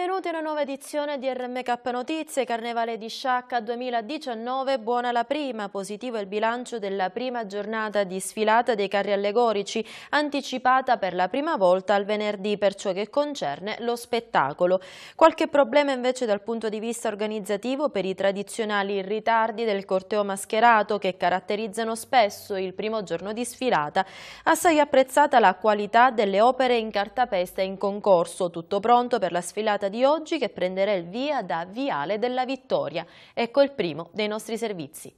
Benvenuti a una nuova edizione di RMK Notizie, Carnevale di Sciacca 2019, buona la prima, positivo il bilancio della prima giornata di sfilata dei carri allegorici, anticipata per la prima volta al venerdì per ciò che concerne lo spettacolo. Qualche problema invece dal punto di vista organizzativo per i tradizionali ritardi del corteo mascherato che caratterizzano spesso il primo giorno di sfilata. Assai apprezzata la qualità delle opere in cartapesta in concorso, tutto pronto per la sfilata di oggi che prenderà il via da Viale della Vittoria. Ecco il primo dei nostri servizi.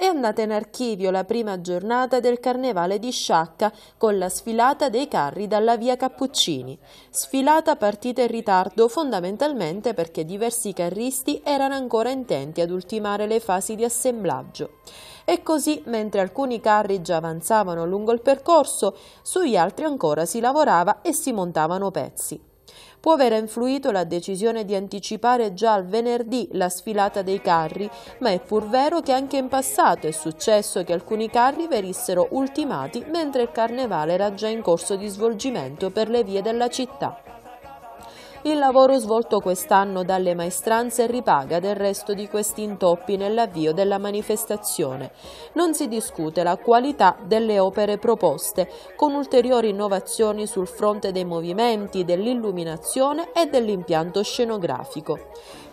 È andata in archivio la prima giornata del Carnevale di Sciacca con la sfilata dei carri dalla via Cappuccini. Sfilata partita in ritardo fondamentalmente perché diversi carristi erano ancora intenti ad ultimare le fasi di assemblaggio. E così, mentre alcuni carri già avanzavano lungo il percorso, sugli altri ancora si lavorava e si montavano pezzi. Può aver influito la decisione di anticipare già al venerdì la sfilata dei carri, ma è pur vero che anche in passato è successo che alcuni carri venissero ultimati mentre il carnevale era già in corso di svolgimento per le vie della città. Il lavoro svolto quest'anno dalle maestranze ripaga del resto di questi intoppi nell'avvio della manifestazione. Non si discute la qualità delle opere proposte, con ulteriori innovazioni sul fronte dei movimenti, dell'illuminazione e dell'impianto scenografico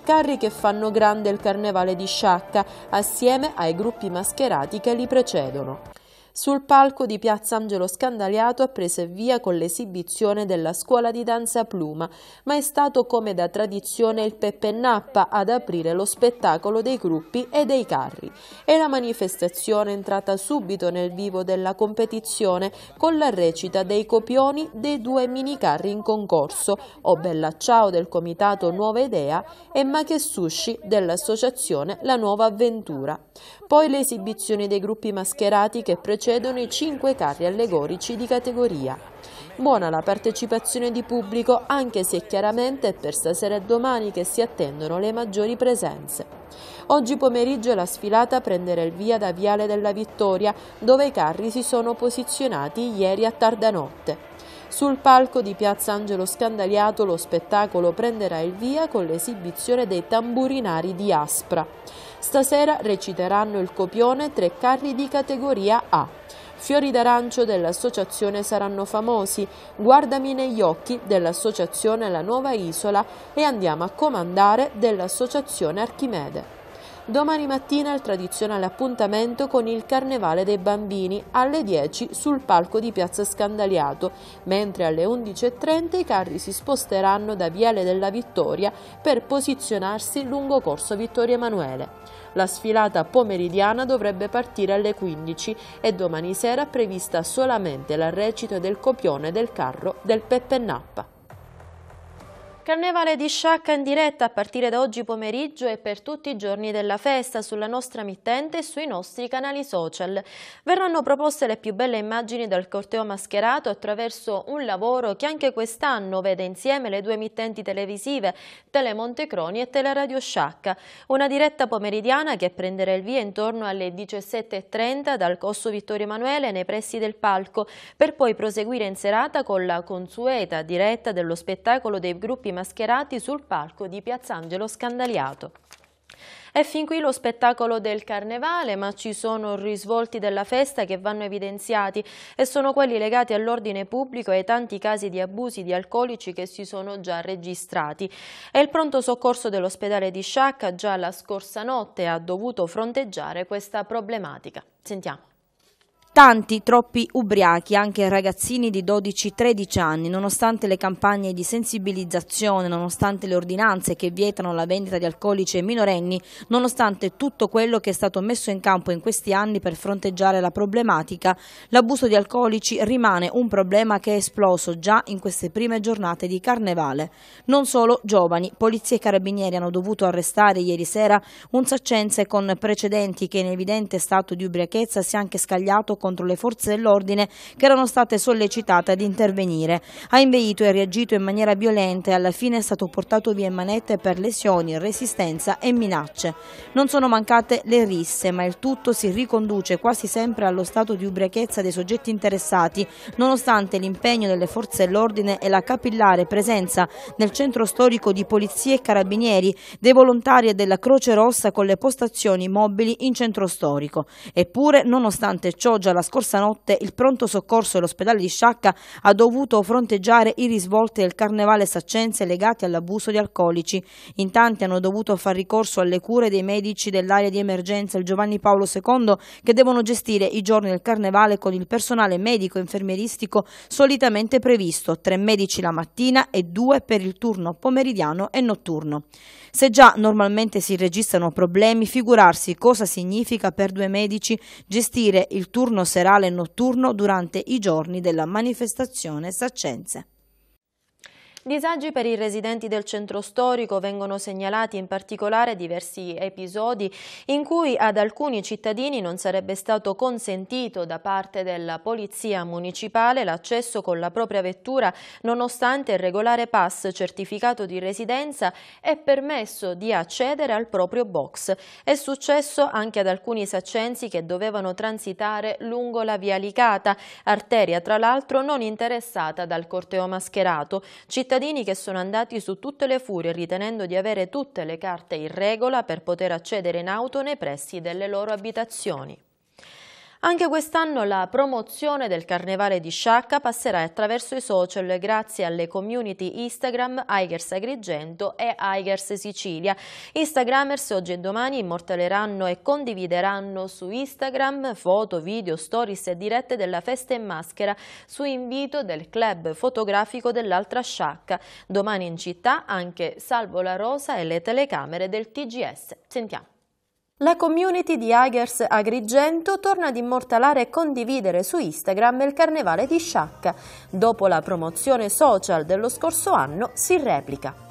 carri che fanno grande il carnevale di Sciacca assieme ai gruppi mascherati che li precedono. Sul palco di Piazza Angelo Scandaliato ha preso via con l'esibizione della scuola di danza Pluma, ma è stato come da tradizione il Peppe Nappa ad aprire lo spettacolo dei gruppi e dei carri. E la manifestazione è entrata subito nel vivo della competizione con la recita dei copioni dei due minicarri in concorso, O Bella Ciao del comitato Nuova Idea e Ma Sushi dell'associazione La Nuova Avventura. Poi le esibizioni dei gruppi mascherati che precedono precedono i cinque carri allegorici di categoria. Buona la partecipazione di pubblico anche se chiaramente è per stasera e domani che si attendono le maggiori presenze. Oggi pomeriggio la sfilata prenderà il via da Viale della Vittoria dove i carri si sono posizionati ieri a tarda notte. Sul palco di Piazza Angelo Scandaliato lo spettacolo prenderà il via con l'esibizione dei tamburinari di Aspra. Stasera reciteranno il copione tre carri di categoria A. Fiori d'arancio dell'associazione Saranno Famosi, Guardami negli occhi dell'associazione La Nuova Isola e Andiamo a comandare dell'associazione Archimede. Domani mattina il tradizionale appuntamento con il Carnevale dei Bambini alle 10 sul palco di Piazza Scandaliato, mentre alle 11.30 i carri si sposteranno da Viale della Vittoria per posizionarsi lungo Corso Vittorio Emanuele. La sfilata pomeridiana dovrebbe partire alle 15 e domani sera è prevista solamente la recita del copione del carro del Peppe Nappa. Carnevale di Sciacca in diretta a partire da oggi pomeriggio e per tutti i giorni della festa sulla nostra mittente e sui nostri canali social. Verranno proposte le più belle immagini del corteo mascherato attraverso un lavoro che anche quest'anno vede insieme le due mittenti televisive Telemontecroni e Teleradio Sciacca. Una diretta pomeridiana che prenderà il via intorno alle 17.30 dal Cosso Vittorio Emanuele nei pressi del palco per poi proseguire in serata con la consueta diretta dello spettacolo dei gruppi mascherati sul palco di Piazzangelo Scandaliato. È fin qui lo spettacolo del Carnevale, ma ci sono risvolti della festa che vanno evidenziati e sono quelli legati all'ordine pubblico e ai tanti casi di abusi di alcolici che si sono già registrati. E il pronto soccorso dell'ospedale di Sciacca già la scorsa notte ha dovuto fronteggiare questa problematica. Sentiamo. Tanti, troppi ubriachi, anche ragazzini di 12-13 anni, nonostante le campagne di sensibilizzazione, nonostante le ordinanze che vietano la vendita di alcolici ai minorenni, nonostante tutto quello che è stato messo in campo in questi anni per fronteggiare la problematica, l'abuso di alcolici rimane un problema che è esploso già in queste prime giornate di carnevale. Non solo giovani, polizia e carabinieri hanno dovuto arrestare ieri sera un saccense con precedenti che in evidente stato di ubriachezza si è anche scagliato con contro le forze dell'ordine che erano state sollecitate ad intervenire. Ha inveito e reagito in maniera violenta e alla fine è stato portato via in manette per lesioni, resistenza e minacce. Non sono mancate le risse, ma il tutto si riconduce quasi sempre allo stato di ubriachezza dei soggetti interessati, nonostante l'impegno delle forze dell'ordine e la capillare presenza nel centro storico di polizie e carabinieri, dei volontari e della Croce Rossa con le postazioni mobili in centro storico. Eppure, nonostante ciò, già la scorsa notte il pronto soccorso e l'ospedale di Sciacca ha dovuto fronteggiare i risvolti del carnevale saccense legati all'abuso di alcolici. In tanti hanno dovuto far ricorso alle cure dei medici dell'area di emergenza il Giovanni Paolo II che devono gestire i giorni del carnevale con il personale medico infermieristico solitamente previsto, tre medici la mattina e due per il turno pomeridiano e notturno. Se già normalmente si registrano problemi, figurarsi cosa significa per due medici gestire il turno serale e notturno durante i giorni della manifestazione saccense. Disagi per i residenti del centro storico vengono segnalati in particolare diversi episodi in cui ad alcuni cittadini non sarebbe stato consentito da parte della polizia municipale l'accesso con la propria vettura nonostante il regolare pass certificato di residenza e permesso di accedere al proprio box. È successo anche ad alcuni saccensi che dovevano transitare lungo la via Licata, arteria tra l'altro non interessata dal corteo mascherato. Cittadini cittadini che sono andati su tutte le furie ritenendo di avere tutte le carte in regola per poter accedere in auto nei pressi delle loro abitazioni. Anche quest'anno la promozione del Carnevale di Sciacca passerà attraverso i social grazie alle community Instagram Aigers Agrigento e Aigers Sicilia. Instagrammers oggi e domani immortaleranno e condivideranno su Instagram foto, video, stories e dirette della festa in maschera su invito del club fotografico dell'Altra Sciacca. Domani in città anche Salvo la Rosa e le telecamere del TGS. Sentiamo. La community di Hagers Agrigento torna ad immortalare e condividere su Instagram il carnevale di Sciacca. Dopo la promozione social dello scorso anno si replica.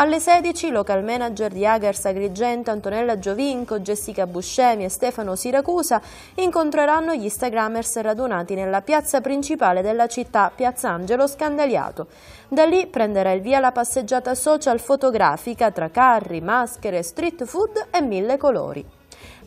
Alle 16 local manager di Agers Agrigento Antonella Giovinco, Jessica Buscemi e Stefano Siracusa incontreranno gli Instagrammers radunati nella piazza principale della città, Piazza Angelo Scandaliato. Da lì prenderà il via la passeggiata social fotografica tra carri, maschere, street food e mille colori.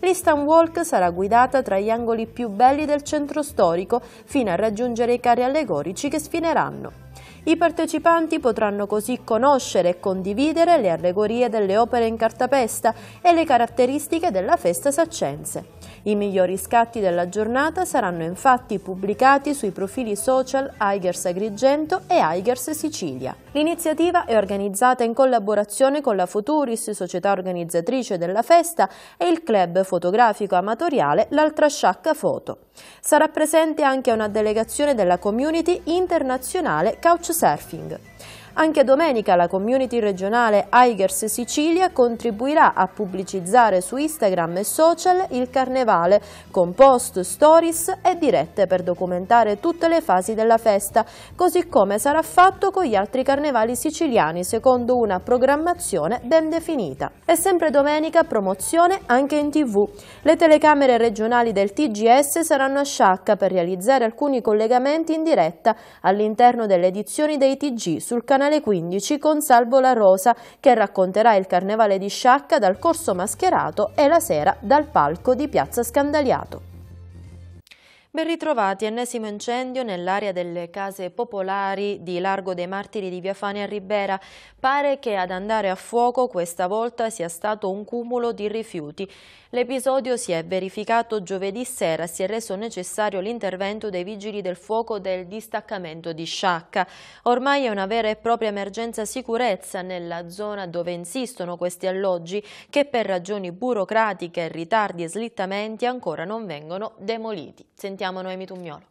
L'Istan Walk sarà guidata tra gli angoli più belli del centro storico fino a raggiungere i carri allegorici che sfineranno. I partecipanti potranno così conoscere e condividere le allegorie delle opere in cartapesta e le caratteristiche della festa saccense. I migliori scatti della giornata saranno infatti pubblicati sui profili social Aigers Agrigento e Aigers Sicilia. L'iniziativa è organizzata in collaborazione con la Futuris, società organizzatrice della festa, e il club fotografico amatoriale L'Altra Sciacca Foto. Sarà presente anche una delegazione della community internazionale Couchsurfing. Anche domenica la community regionale Aigers Sicilia contribuirà a pubblicizzare su Instagram e social il carnevale con post, stories e dirette per documentare tutte le fasi della festa, così come sarà fatto con gli altri carnevali siciliani secondo una programmazione ben definita. E sempre domenica promozione anche in tv. Le telecamere regionali del TGS saranno a Sciacca per realizzare alcuni collegamenti in diretta all'interno delle edizioni dei TG sul canale canale 15 con Salvo La Rosa che racconterà il carnevale di Sciacca dal corso mascherato e la sera dal palco di Piazza Scandaliato. Ben ritrovati, ennesimo incendio nell'area delle case popolari di Largo dei Martiri di Via Fani a Ribera. Pare che ad andare a fuoco questa volta sia stato un cumulo di rifiuti. L'episodio si è verificato giovedì sera, si è reso necessario l'intervento dei vigili del fuoco del distaccamento di Sciacca. Ormai è una vera e propria emergenza sicurezza nella zona dove insistono questi alloggi che per ragioni burocratiche, ritardi e slittamenti ancora non vengono demoliti. Sentiamo Noemi Tummiolo.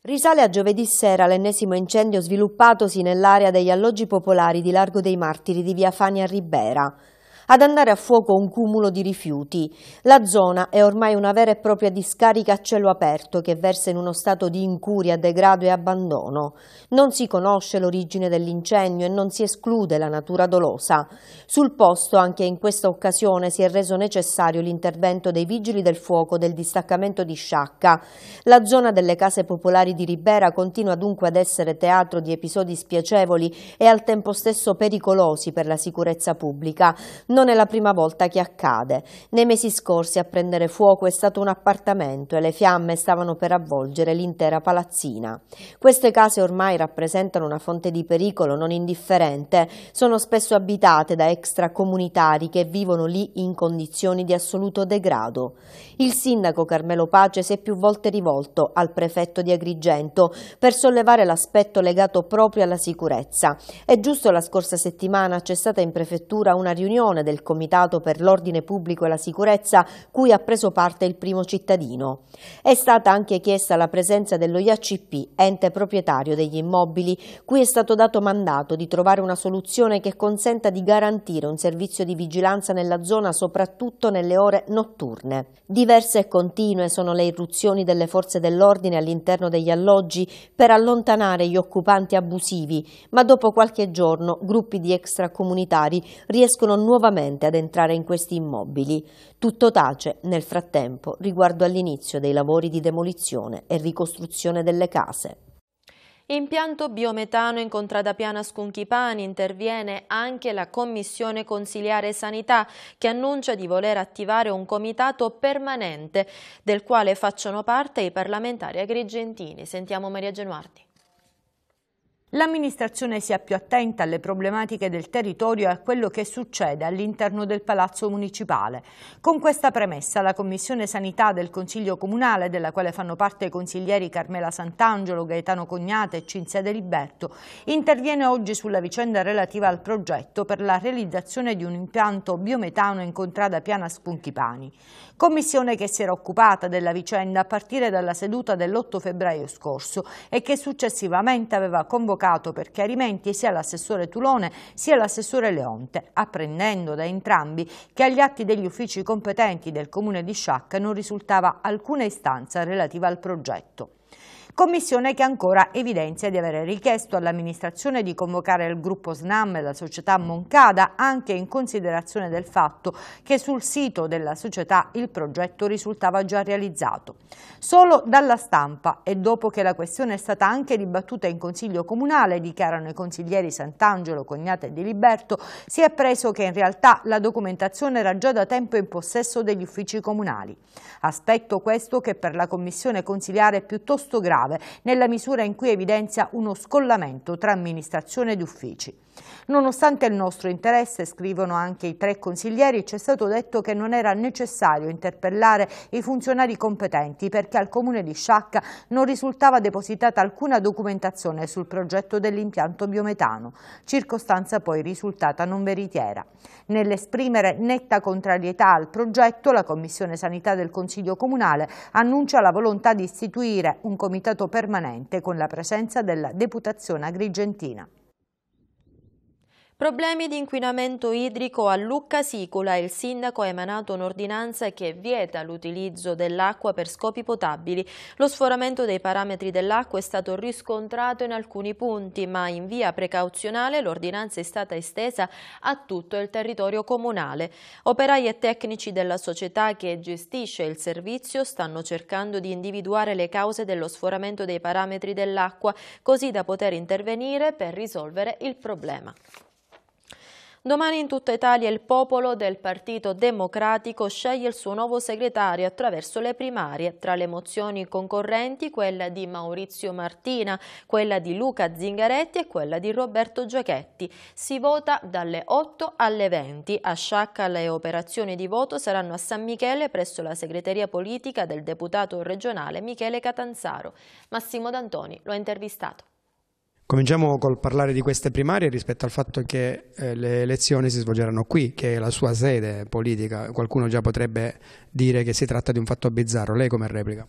Risale a giovedì sera l'ennesimo incendio sviluppatosi nell'area degli alloggi popolari di Largo dei Martiri di via Fania Ribera. Ad andare a fuoco un cumulo di rifiuti. La zona è ormai una vera e propria discarica a cielo aperto che versa in uno stato di incuria, degrado e abbandono. Non si conosce l'origine dell'incendio e non si esclude la natura dolosa. Sul posto anche in questa occasione si è reso necessario l'intervento dei vigili del fuoco del distaccamento di Sciacca. La zona delle case popolari di Ribera continua dunque ad essere teatro di episodi spiacevoli e al tempo stesso pericolosi per la sicurezza pubblica. Non è la prima volta che accade. Nei mesi scorsi a prendere fuoco è stato un appartamento e le fiamme stavano per avvolgere l'intera palazzina. Queste case ormai rappresentano una fonte di pericolo non indifferente. Sono spesso abitate da extracomunitari che vivono lì in condizioni di assoluto degrado. Il sindaco Carmelo Pace si è più volte rivolto al prefetto di Agrigento per sollevare l'aspetto legato proprio alla sicurezza. È giusto la scorsa settimana c'è stata in prefettura una riunione del Comitato per l'Ordine Pubblico e la Sicurezza cui ha preso parte il primo cittadino. È stata anche chiesta la presenza dello IACP, ente proprietario degli immobili, cui è stato dato mandato di trovare una soluzione che consenta di garantire un servizio di vigilanza nella zona soprattutto nelle ore notturne. Diverse e continue sono le irruzioni delle forze dell'ordine all'interno degli alloggi per allontanare gli occupanti abusivi, ma dopo qualche giorno gruppi di extracomunitari riescono nuovamente ad entrare in questi immobili. Tutto tace, nel frattempo, riguardo all'inizio dei lavori di demolizione e ricostruzione delle case. Impianto biometano in Contrada Piana Scunchipani interviene anche la Commissione Consiliare Sanità che annuncia di voler attivare un comitato permanente del quale facciano parte i parlamentari agrigentini. Sentiamo Maria Genuardi. L'amministrazione sia più attenta alle problematiche del territorio e a quello che succede all'interno del Palazzo Municipale. Con questa premessa la Commissione Sanità del Consiglio Comunale, della quale fanno parte i consiglieri Carmela Sant'Angelo, Gaetano Cognate e Cinzia De Liberto, interviene oggi sulla vicenda relativa al progetto per la realizzazione di un impianto biometano in contrada Piana Spunchipani. Commissione che si era occupata della vicenda a partire dalla seduta dell'8 febbraio scorso e che successivamente aveva convocato per chiarimenti sia l'assessore Tulone sia l'assessore Leonte, apprendendo da entrambi che agli atti degli uffici competenti del comune di Sciacca non risultava alcuna istanza relativa al progetto. Commissione che ancora evidenzia di aver richiesto all'amministrazione di convocare il gruppo SNAM e la società Moncada anche in considerazione del fatto che sul sito della società il progetto risultava già realizzato. Solo dalla stampa e dopo che la questione è stata anche dibattuta in Consiglio Comunale, dichiarano i consiglieri Sant'Angelo, Cognata e Di Liberto, si è appreso che in realtà la documentazione era già da tempo in possesso degli uffici comunali. Aspetto questo che per la Commissione consiliare è piuttosto grave grave nella misura in cui evidenzia uno scollamento tra amministrazione ed uffici. Nonostante il nostro interesse, scrivono anche i tre consiglieri, ci è stato detto che non era necessario interpellare i funzionari competenti perché al comune di Sciacca non risultava depositata alcuna documentazione sul progetto dell'impianto biometano, circostanza poi risultata non veritiera. Nell'esprimere netta contrarietà al progetto, la Commissione Sanità del Consiglio Comunale annuncia la volontà di istituire un comitato permanente con la presenza della Deputazione Agrigentina. Problemi di inquinamento idrico a Lucca Sicula. Il sindaco ha emanato un'ordinanza che vieta l'utilizzo dell'acqua per scopi potabili. Lo sforamento dei parametri dell'acqua è stato riscontrato in alcuni punti, ma in via precauzionale l'ordinanza è stata estesa a tutto il territorio comunale. Operai e tecnici della società che gestisce il servizio stanno cercando di individuare le cause dello sforamento dei parametri dell'acqua, così da poter intervenire per risolvere il problema. Domani in tutta Italia il popolo del Partito Democratico sceglie il suo nuovo segretario attraverso le primarie. Tra le mozioni concorrenti quella di Maurizio Martina, quella di Luca Zingaretti e quella di Roberto Giachetti. Si vota dalle 8 alle 20. A Sciacca le operazioni di voto saranno a San Michele presso la segreteria politica del deputato regionale Michele Catanzaro. Massimo D'Antoni lo ha intervistato. Cominciamo col parlare di queste primarie rispetto al fatto che eh, le elezioni si svolgeranno qui, che è la sua sede politica. Qualcuno già potrebbe dire che si tratta di un fatto bizzarro. Lei come replica?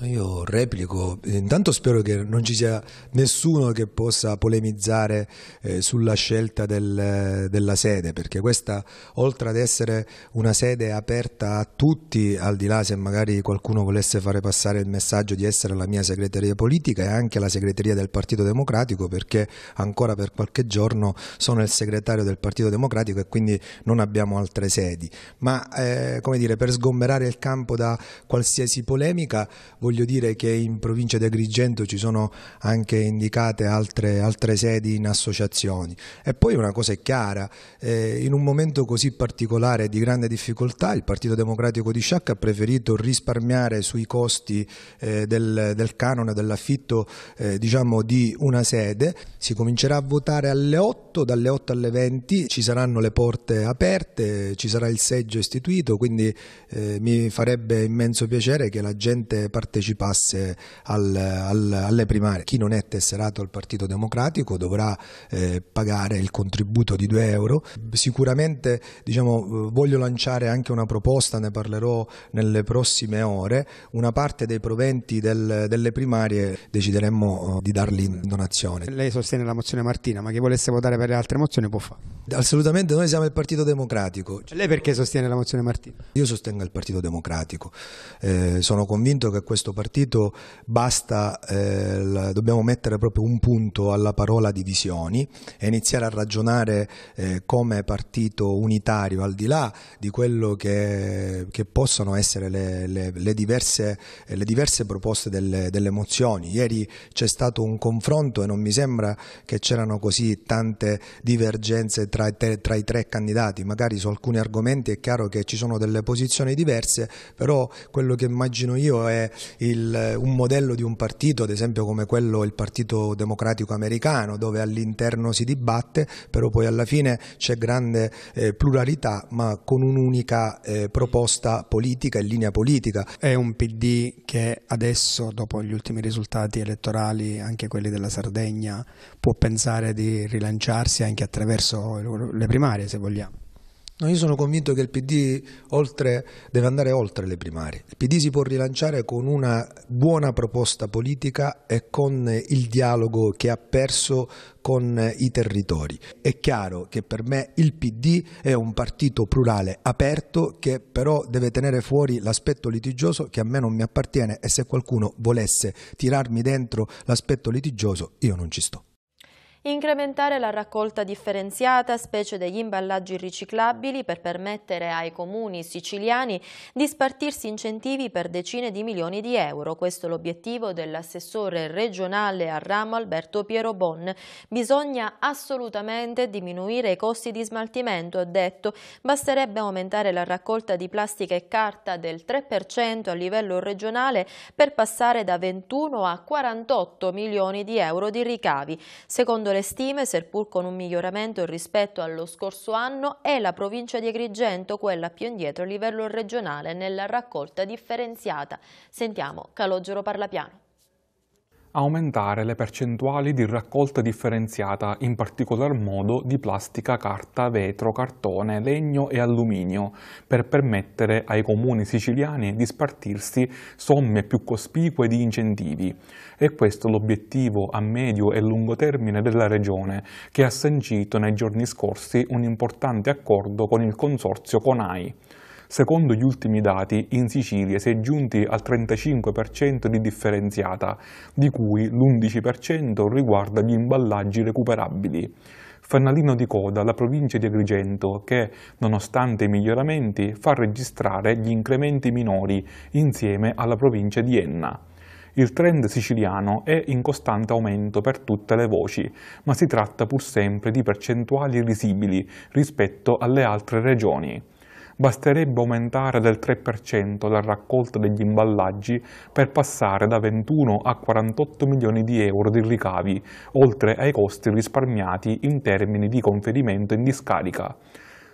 Io replico, intanto spero che non ci sia nessuno che possa polemizzare eh, sulla scelta del, della sede, perché questa oltre ad essere una sede aperta a tutti, al di là se magari qualcuno volesse fare passare il messaggio di essere la mia segreteria politica, è anche la segreteria del Partito Democratico, perché ancora per qualche giorno sono il segretario del Partito Democratico e quindi non abbiamo altre sedi. Ma eh, come dire, per sgomberare il campo da qualsiasi polemica, voglio dire che in provincia di Agrigento ci sono anche indicate altre, altre sedi in associazioni. E poi una cosa è chiara, eh, in un momento così particolare di grande difficoltà il Partito Democratico di Sciacca ha preferito risparmiare sui costi eh, del, del, canone dell'affitto eh, diciamo di una sede, si comincerà a votare alle 8, dalle 8 alle 20 ci saranno le porte aperte, ci sarà il seggio istituito, quindi eh, mi farebbe immenso piacere che la gente partecipasse partecipasse al, al, alle primarie. Chi non è tesserato al Partito Democratico dovrà eh, pagare il contributo di 2 euro. Sicuramente diciamo, voglio lanciare anche una proposta, ne parlerò nelle prossime ore, una parte dei proventi del, delle primarie decideremmo eh, di darli in donazione. Lei sostiene la mozione Martina, ma chi volesse votare per le altre mozioni può fare? Assolutamente, noi siamo il Partito Democratico. Lei perché sostiene la mozione Martina? Io sostengo il Partito Democratico, eh, sono convinto che questo questo partito basta, eh, dobbiamo mettere proprio un punto alla parola divisioni e iniziare a ragionare eh, come partito unitario al di là di quello che, che possono essere le, le, le, diverse, le diverse, proposte delle, delle mozioni. Ieri c'è stato un confronto e non mi sembra che c'erano così tante divergenze tra, tra i tre candidati, magari su alcuni argomenti è chiaro che ci sono delle posizioni diverse, però quello che immagino io è il, un modello di un partito, ad esempio come quello il Partito Democratico Americano, dove all'interno si dibatte, però poi alla fine c'è grande eh, pluralità, ma con un'unica eh, proposta politica e linea politica. È un PD che adesso, dopo gli ultimi risultati elettorali, anche quelli della Sardegna, può pensare di rilanciarsi anche attraverso le primarie, se vogliamo. No, io sono convinto che il PD oltre, deve andare oltre le primarie. Il PD si può rilanciare con una buona proposta politica e con il dialogo che ha perso con i territori. È chiaro che per me il PD è un partito plurale aperto che però deve tenere fuori l'aspetto litigioso che a me non mi appartiene e se qualcuno volesse tirarmi dentro l'aspetto litigioso io non ci sto. Incrementare la raccolta differenziata, specie degli imballaggi riciclabili, per permettere ai comuni siciliani di spartirsi incentivi per decine di milioni di euro. Questo è l'obiettivo dell'assessore regionale a ramo Alberto Piero Bon. Bisogna assolutamente diminuire i costi di smaltimento, ha detto. Basterebbe aumentare la raccolta di plastica e carta del 3% a livello regionale per passare da 21 a 48 milioni di euro di ricavi. Secondo le stime, seppur con un miglioramento rispetto allo scorso anno, è la provincia di Agrigento quella più indietro a livello regionale nella raccolta differenziata. Sentiamo Calogero Parlapiano aumentare le percentuali di raccolta differenziata, in particolar modo di plastica, carta, vetro, cartone, legno e alluminio, per permettere ai comuni siciliani di spartirsi somme più cospicue di incentivi. E questo l'obiettivo a medio e lungo termine della Regione, che ha sancito nei giorni scorsi un importante accordo con il consorzio CONAI. Secondo gli ultimi dati, in Sicilia si è giunti al 35% di differenziata, di cui l'11% riguarda gli imballaggi recuperabili. Fanalino di coda la provincia di Agrigento che, nonostante i miglioramenti, fa registrare gli incrementi minori insieme alla provincia di Enna. Il trend siciliano è in costante aumento per tutte le voci, ma si tratta pur sempre di percentuali risibili rispetto alle altre regioni. Basterebbe aumentare del 3% la raccolta degli imballaggi per passare da 21 a 48 milioni di euro di ricavi, oltre ai costi risparmiati in termini di conferimento in discarica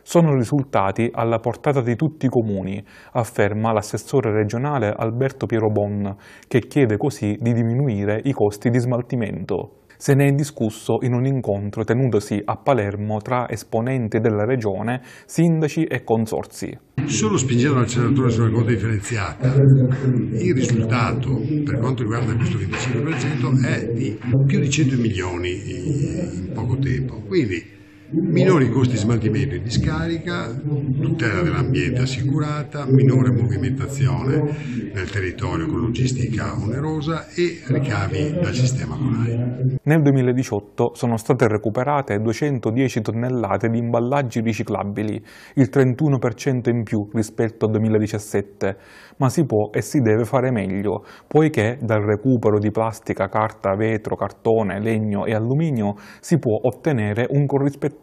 sono risultati alla portata di tutti i comuni, afferma l'assessore regionale Alberto Piero Bon, che chiede così di diminuire i costi di smaltimento. Se ne è discusso in un incontro tenutosi a Palermo tra esponenti della regione, sindaci e consorzi. Solo spingendo l'acceleratore sulla quota differenziata, il risultato per quanto riguarda questo 25% è di più di 100 milioni in poco tempo. Quindi minori costi di smaltimento e discarica, tutela dell'ambiente assicurata, minore movimentazione nel territorio con logistica onerosa e ricavi dal sistema CONAI. Nel 2018 sono state recuperate 210 tonnellate di imballaggi riciclabili, il 31% in più rispetto al 2017, ma si può e si deve fare meglio, poiché dal recupero di plastica, carta, vetro, cartone, legno e alluminio si può ottenere un corrispettivo,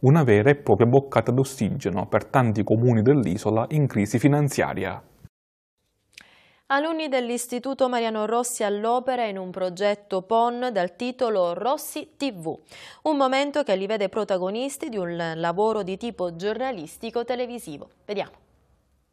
una vera e propria boccata d'ossigeno per tanti comuni dell'isola in crisi finanziaria. Alunni dell'Istituto Mariano Rossi all'opera in un progetto PON dal titolo Rossi TV, un momento che li vede protagonisti di un lavoro di tipo giornalistico-televisivo. Vediamo.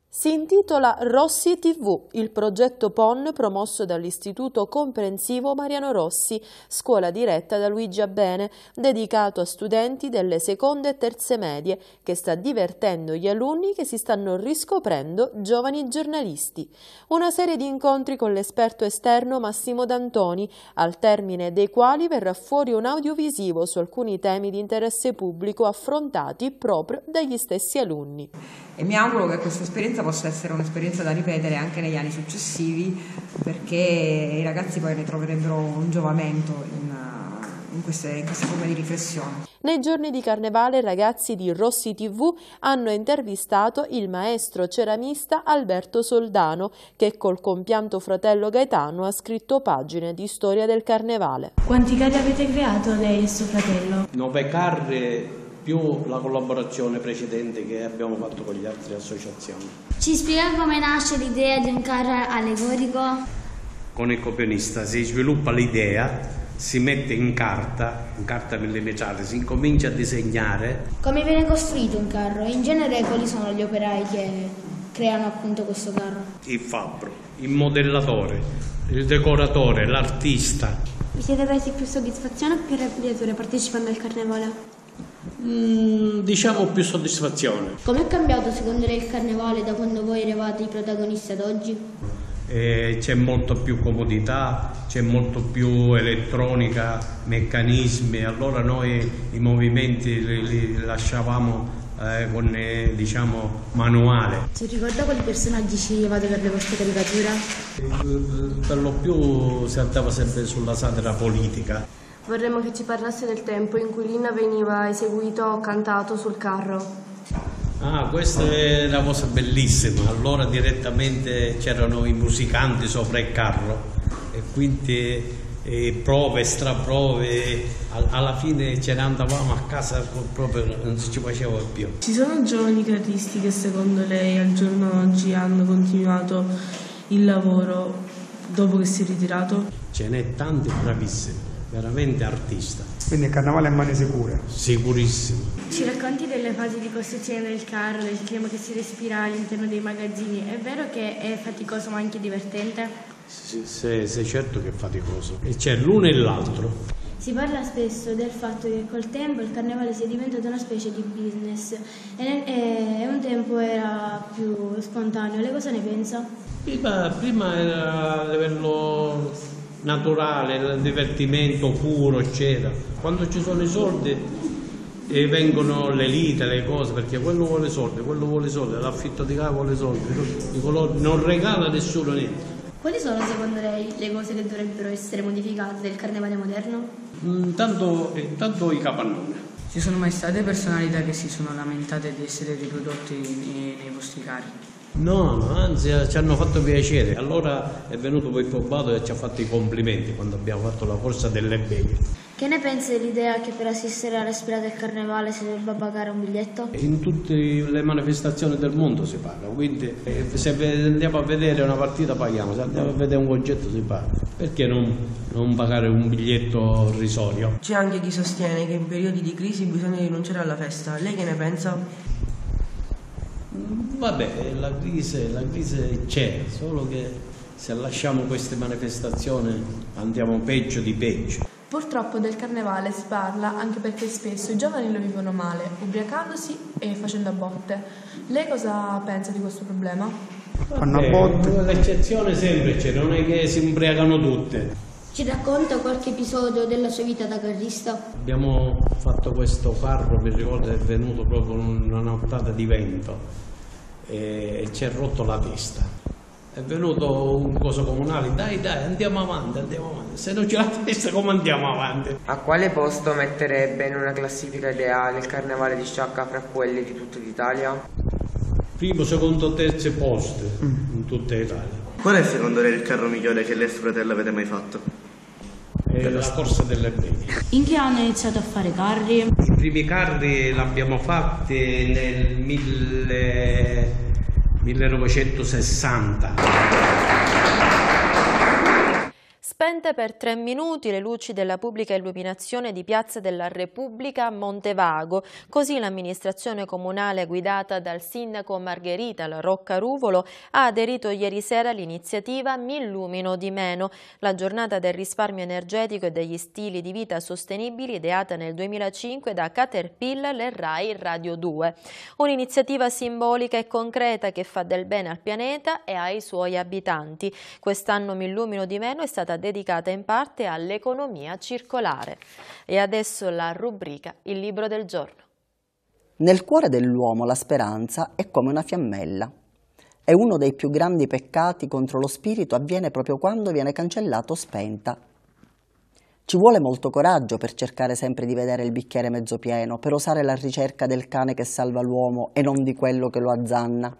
Si intitola Rossi TV, il progetto PON promosso dall'Istituto Comprensivo Mariano Rossi, scuola diretta da Luigi Abene, dedicato a studenti delle seconde e terze medie, che sta divertendo gli alunni che si stanno riscoprendo giovani giornalisti. Una serie di incontri con l'esperto esterno Massimo D'Antoni, al termine dei quali verrà fuori un audiovisivo su alcuni temi di interesse pubblico affrontati proprio dagli stessi alunni. E mi auguro che questa esperienza possa essere un'esperienza da ripetere anche negli anni successivi perché i ragazzi poi ne troverebbero un giovamento in, in, queste, in queste forme di riflessione. Nei giorni di carnevale i ragazzi di Rossi TV hanno intervistato il maestro ceramista Alberto Soldano che col compianto fratello Gaetano ha scritto pagine di storia del carnevale. Quanti carri avete creato lei e suo fratello? Nove carri più la collaborazione precedente che abbiamo fatto con le altre associazioni. Ci spiega come nasce l'idea di un carro allegorico? Con il copionista si sviluppa l'idea, si mette in carta, in carta millimetrale, si incomincia a disegnare. Come viene costruito un carro? In genere quali sono gli operai che creano appunto questo carro? Il fabbro, il modellatore, il decoratore, l'artista. Vi siete resi più soddisfazione o più rapidità partecipando al carnevale? Mm, diciamo più soddisfazione. Com'è cambiato secondo lei il carnevale da quando voi eravate i protagonisti ad oggi? Eh, c'è molto più comodità, c'è molto più elettronica, meccanismi, allora noi i movimenti li, li lasciavamo eh, con eh, diciamo manuale. Ci ricorda quali personaggi sceglievate per le vostre caricature? Eh, per lo più si andava sempre sulla satira politica. Vorremmo che ci parlasse del tempo in cui l'inna veniva eseguito o cantato sul carro. Ah, questa è una cosa bellissima. Allora direttamente c'erano i musicanti sopra il carro e quindi e prove, straprove, alla fine ce ne andavamo a casa proprio non si ci faceva più. Ci sono giovani carristi che secondo lei al giorno d'oggi hanno continuato il lavoro dopo che si è ritirato? Ce n'è tanti bravissimi veramente artista. Quindi il carnavale è mani sicure? Sicurissimo. Ci racconti delle fasi di costruzione del carro, del clima che si respira all'interno dei magazzini, è vero che è faticoso ma anche divertente? Sì, sì, sì certo che è faticoso. E c'è l'uno e l'altro. Si parla spesso del fatto che col tempo il carnevale sia diventato una specie di business e, e un tempo era più spontaneo. Lei cosa ne pensa? Prima, prima era a livello naturale, il divertimento puro, eccetera. Quando ci sono i soldi e vengono le lite, le cose, perché quello vuole soldi, quello vuole soldi, l'affitto di casa vuole soldi, i colori, non regala nessuno niente. Quali sono secondo lei le cose che dovrebbero essere modificate del carnevale moderno? Intanto, mm, intanto i capannoni. Ci sono mai state personalità che si sono lamentate di essere riprodotte nei, nei vostri carri? No, no, anzi eh, ci hanno fatto piacere. Allora è venuto poi Fobato e ci ha fatto i complimenti quando abbiamo fatto la corsa delle beghe. Che ne pensi dell'idea che per assistere alla spira del carnevale si debba pagare un biglietto? In tutte le manifestazioni del mondo si paga, quindi eh, se andiamo a vedere una partita paghiamo, se andiamo a vedere un concerto si paga. Perché non, non pagare un biglietto risorio? C'è anche chi sostiene che in periodi di crisi bisogna rinunciare alla festa. Lei che ne pensa? Vabbè, la crisi, la crisi c'è, solo che se lasciamo queste manifestazioni andiamo peggio di peggio. Purtroppo del carnevale si parla anche perché spesso i giovani lo vivono male, ubriacandosi e facendo a botte. Lei cosa pensa di questo problema? Fanno a botte. L'eccezione sempre c'è, non è che si ubriacano tutte. Ci racconta qualche episodio della sua vita da carrista? Abbiamo fatto questo carro, mi ricordo è venuto proprio una nottata di vento e ci è rotto la testa. È venuto un coso comunale, dai dai andiamo avanti, andiamo avanti, se non c'è la testa come andiamo avanti? A quale posto metterebbe in una classifica ideale il carnevale di Sciacca fra quelli di tutta l'Italia? Primo, secondo, terzo posto in tutta Italia. Qual è secondo lei il carro migliore che lei e suo fratello avete mai fatto? È la scorsa delle medie. In che anno ha iniziato a fare carri? I primi carri l'abbiamo fatti nel mille... 1960. Spente per tre minuti le luci della pubblica illuminazione di Piazza della Repubblica a Montevago, così l'amministrazione comunale guidata dal sindaco Margherita La Rocca Ruvolo ha aderito ieri sera all'iniziativa Mi illumino di meno, la giornata del risparmio energetico e degli stili di vita sostenibili ideata nel 2005 da Caterpillar e Rai Radio 2. Un'iniziativa simbolica e concreta che fa del bene al pianeta e ai suoi abitanti. Quest'anno Mi illumino di meno è stata dedicata in parte all'economia circolare. E adesso la rubrica Il libro del giorno. Nel cuore dell'uomo la speranza è come una fiammella. E uno dei più grandi peccati contro lo spirito avviene proprio quando viene cancellato o spenta. Ci vuole molto coraggio per cercare sempre di vedere il bicchiere mezzo pieno, per osare la ricerca del cane che salva l'uomo e non di quello che lo azzanna.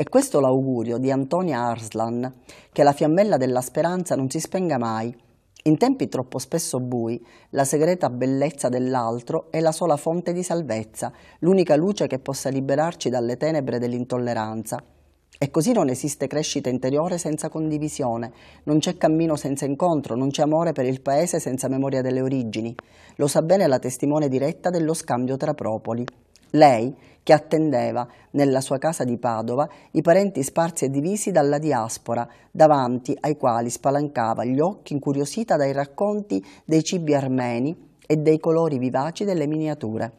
E questo l'augurio di Antonia Arslan, che la fiammella della speranza non si spenga mai. In tempi troppo spesso bui, la segreta bellezza dell'altro è la sola fonte di salvezza, l'unica luce che possa liberarci dalle tenebre dell'intolleranza. E così non esiste crescita interiore senza condivisione, non c'è cammino senza incontro, non c'è amore per il paese senza memoria delle origini. Lo sa bene la testimone diretta dello scambio tra popoli. Lei, che attendeva nella sua casa di Padova i parenti sparsi e divisi dalla diaspora, davanti ai quali spalancava gli occhi incuriosita dai racconti dei cibi armeni e dei colori vivaci delle miniature.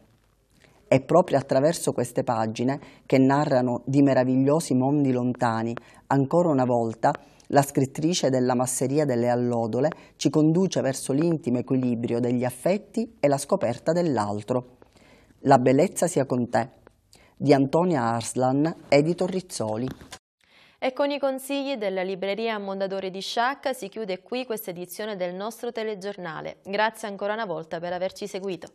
È proprio attraverso queste pagine, che narrano di meravigliosi mondi lontani, ancora una volta la scrittrice della Masseria delle Allodole ci conduce verso l'intimo equilibrio degli affetti e la scoperta dell'altro. La bellezza sia con te, di Antonia Arslan, editor Rizzoli. E con i consigli della libreria Mondadori di Sciacca si chiude qui questa edizione del nostro telegiornale. Grazie ancora una volta per averci seguito.